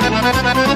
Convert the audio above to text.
Música